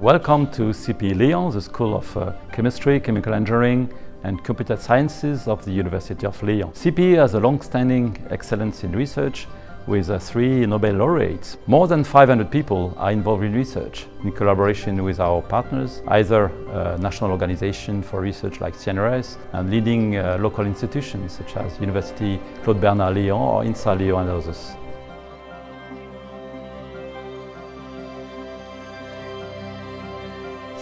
Welcome to CPE Lyon, the School of uh, Chemistry, Chemical Engineering and Computer Sciences of the University of Lyon. CPE has a long-standing excellence in research with uh, three Nobel laureates. More than 500 people are involved in research in collaboration with our partners, either uh, national organization for research like CNRS and leading uh, local institutions such as University Claude Bernard Lyon or INSA Lyon and others.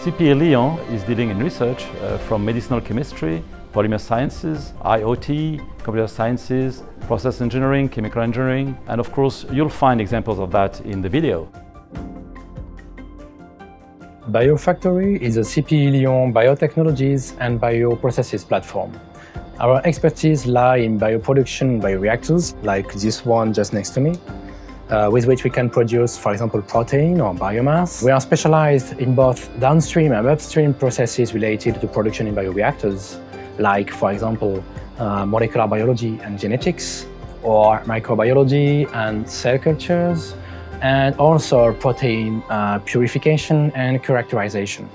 CPE Lyon is dealing in research uh, from medicinal chemistry, polymer sciences, IoT, computer sciences, process engineering, chemical engineering, and of course you'll find examples of that in the video. Biofactory is a CPE Lyon biotechnologies and bioprocesses platform. Our expertise lie in bioproduction bioreactors, like this one just next to me, uh, with which we can produce, for example, protein or biomass. We are specialized in both downstream and upstream processes related to production in bioreactors, like, for example, uh, molecular biology and genetics, or microbiology and cell cultures, and also protein uh, purification and characterization.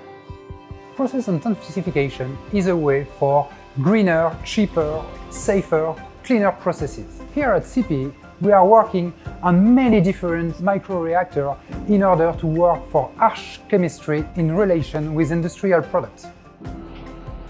Process intensification is a way for greener, cheaper, safer, cleaner processes. Here at CPE, we are working on many different microreactors in order to work for harsh chemistry in relation with industrial products.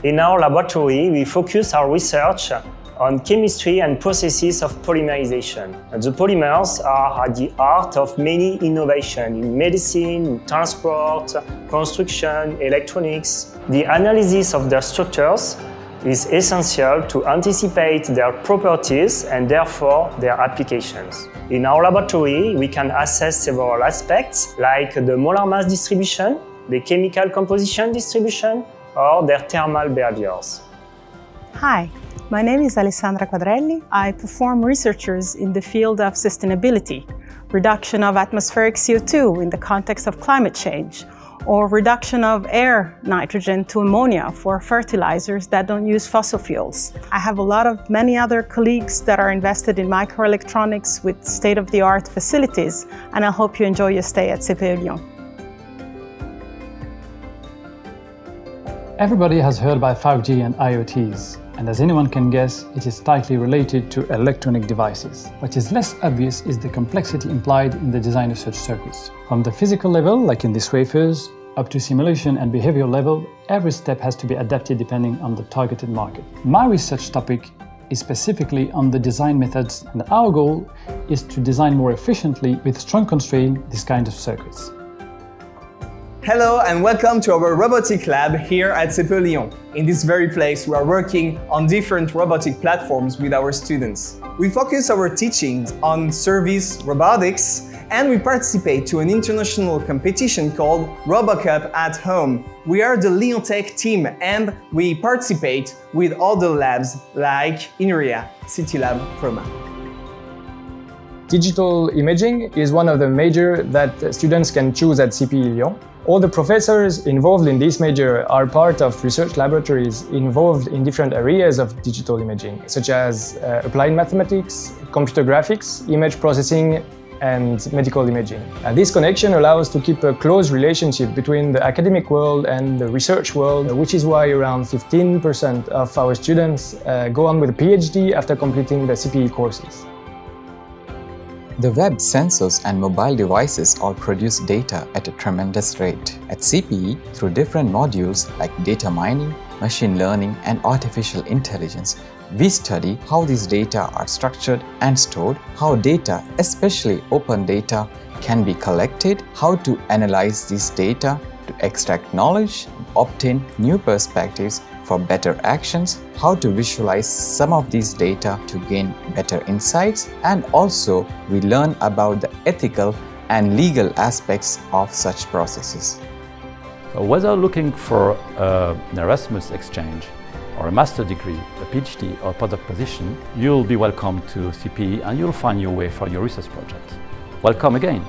In our laboratory, we focus our research on chemistry and processes of polymerization. The polymers are at the heart of many innovations in medicine, transport, construction, electronics. The analysis of their structures is essential to anticipate their properties and therefore their applications. In our laboratory, we can assess several aspects like the molar mass distribution, the chemical composition distribution, or their thermal behaviors. Hi, my name is Alessandra Quadrelli. I perform researchers in the field of sustainability, reduction of atmospheric CO2 in the context of climate change, or reduction of air nitrogen to ammonia for fertilizers that don't use fossil fuels. I have a lot of many other colleagues that are invested in microelectronics with state-of-the-art facilities, and I hope you enjoy your stay at CPE Lyon. Everybody has heard about 5G and IoTs, and as anyone can guess, it is tightly related to electronic devices. What is less obvious is the complexity implied in the design of such circuits. From the physical level, like in these wafers, up to simulation and behavioral level, every step has to be adapted depending on the targeted market. My research topic is specifically on the design methods, and our goal is to design more efficiently with strong constraint these kinds of circuits. Hello and welcome to our robotic lab here at CPE Lyon. In this very place, we are working on different robotic platforms with our students. We focus our teachings on service robotics and we participate to an international competition called RoboCup at Home. We are the Lyontech team and we participate with other labs like INRIA, CityLab, Proma. Digital imaging is one of the major that students can choose at CPE Lyon. All the professors involved in this major are part of research laboratories involved in different areas of digital imaging, such as uh, applied mathematics, computer graphics, image processing, and medical imaging. And this connection allows to keep a close relationship between the academic world and the research world, which is why around 15% of our students uh, go on with a PhD after completing the CPE courses. The web, sensors and mobile devices all produce data at a tremendous rate. At CPE, through different modules like data mining, machine learning and artificial intelligence, we study how these data are structured and stored, how data, especially open data, can be collected, how to analyze this data to extract knowledge, obtain new perspectives for better actions, how to visualize some of these data to gain better insights, and also we learn about the ethical and legal aspects of such processes. So whether looking for uh, an Erasmus exchange or a master degree, a PhD or a postdoc position, you'll be welcome to CPE and you'll find your way for your research project. Welcome again.